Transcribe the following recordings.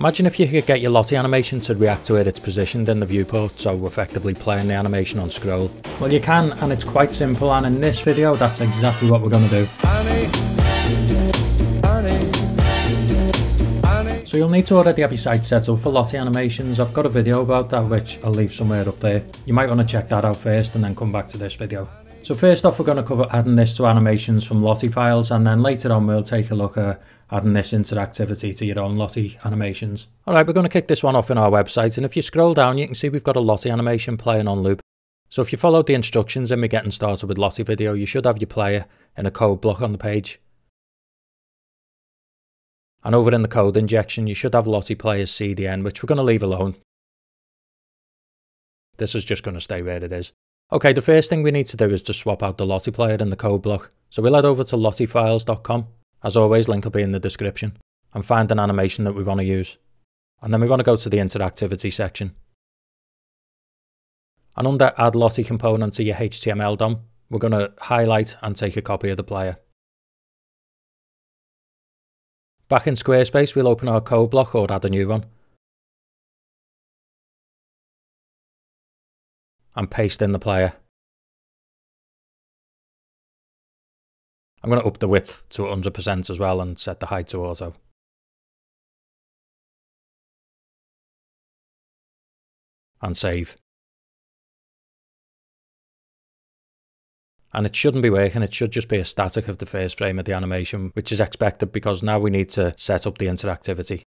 Imagine if you could get your Lottie animation to react to where it's positioned in the viewport, so effectively playing the animation on scroll. Well you can, and it's quite simple, and in this video that's exactly what we're going to do. So you'll need to already have your site set up for Lottie animations. I've got a video about that which I'll leave somewhere up there. You might want to check that out first and then come back to this video. So first off we're going to cover adding this to animations from LottieFiles and then later on we'll take a look at adding this interactivity to your own Lottie animations. Alright we're going to kick this one off in our website and if you scroll down you can see we've got a Lottie animation playing on loop. So if you followed the instructions and we're getting started with Lottie video you should have your player in a code block on the page. And over in the code injection you should have Lottie players CDN which we're going to leave alone. This is just going to stay where it is. Okay, the first thing we need to do is to swap out the Lottie player in the code block. So we'll head over to lottiefiles.com. As always, link will be in the description. And find an animation that we want to use. And then we want to go to the interactivity section. And under add Lottie component to your HTML DOM, we're going to highlight and take a copy of the player. Back in Squarespace, we'll open our code block or add a new one. And paste in the player. I'm going to up the width to 100% as well and set the height to auto. And save. And it shouldn't be working, it should just be a static of the first frame of the animation, which is expected because now we need to set up the interactivity.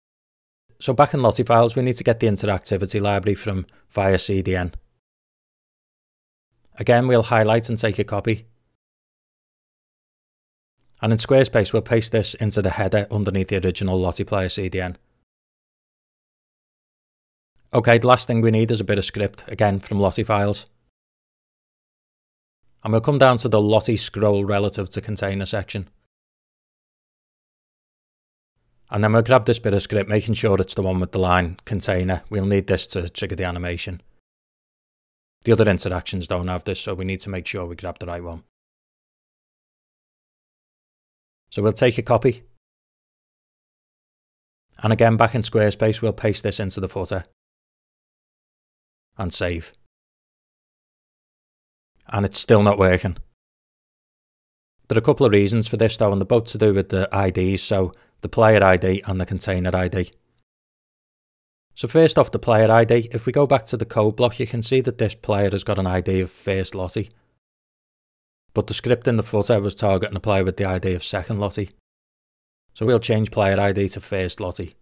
So back in LottieFiles, we need to get the interactivity library from via CDN. Again, we'll highlight and take a copy. And in Squarespace, we'll paste this into the header underneath the original Lottie Player CDN. Okay, the last thing we need is a bit of script, again from LottieFiles. And we'll come down to the Lottie scroll relative to container section. And then we'll grab this bit of script, making sure it's the one with the line container. We'll need this to trigger the animation. The other interactions don't have this, so we need to make sure we grab the right one. So we'll take a copy. And again, back in Squarespace, we'll paste this into the footer. And save. And it's still not working. There are a couple of reasons for this though, and they're both to do with the IDs, so the player ID and the container ID. So first off the player ID, if we go back to the code block, you can see that this player has got an ID of first Lottie. But the script in the footer was targeting a player with the ID of second Lottie. So we'll change player ID to first Lottie.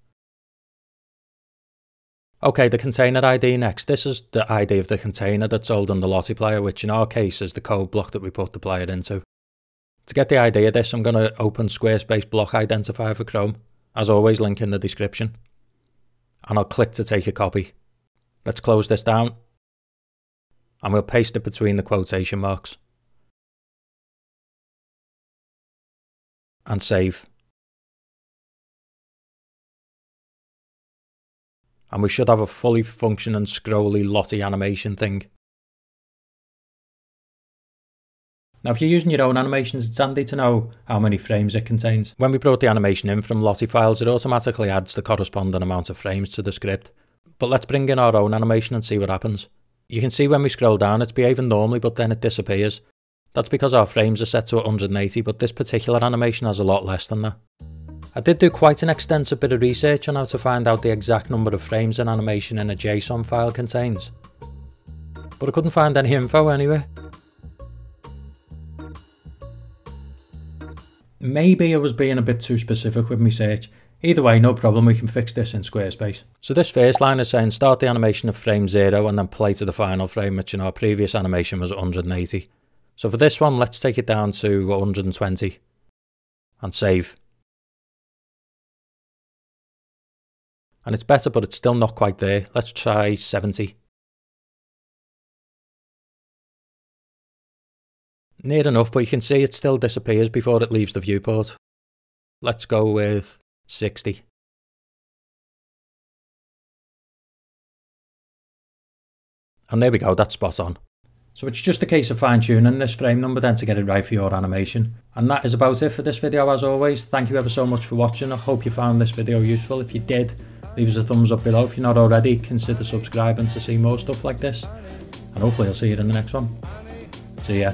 Okay, the container ID next. This is the ID of the container that's old on the Lottie player, which in our case is the code block that we put the player into. To get the ID of this, I'm going to open Squarespace block identifier for Chrome. As always, link in the description and I'll click to take a copy. Let's close this down and we'll paste it between the quotation marks and save. And we should have a fully functioning scrolly Lottie animation thing. Now if you're using your own animations, it's handy to know how many frames it contains. When we brought the animation in from LottieFiles, it automatically adds the corresponding amount of frames to the script. But let's bring in our own animation and see what happens. You can see when we scroll down it's behaving normally but then it disappears. That's because our frames are set to 180 but this particular animation has a lot less than that. I did do quite an extensive bit of research on how to find out the exact number of frames an animation in a JSON file contains. But I couldn't find any info anywhere. Maybe I was being a bit too specific with my search. Either way, no problem, we can fix this in Squarespace. So this first line is saying start the animation of frame 0 and then play to the final frame, which in our previous animation was 180. So for this one, let's take it down to 120 and save. And it's better, but it's still not quite there. Let's try 70. Near enough, but you can see it still disappears before it leaves the viewport. Let's go with 60. And there we go, that's spot on. So it's just a case of fine tuning this frame number then to get it right for your animation. And that is about it for this video as always. Thank you ever so much for watching. I hope you found this video useful. If you did, Leave us a thumbs up below if you're not already. Consider subscribing to see more stuff like this. And hopefully I'll see you in the next one. See ya.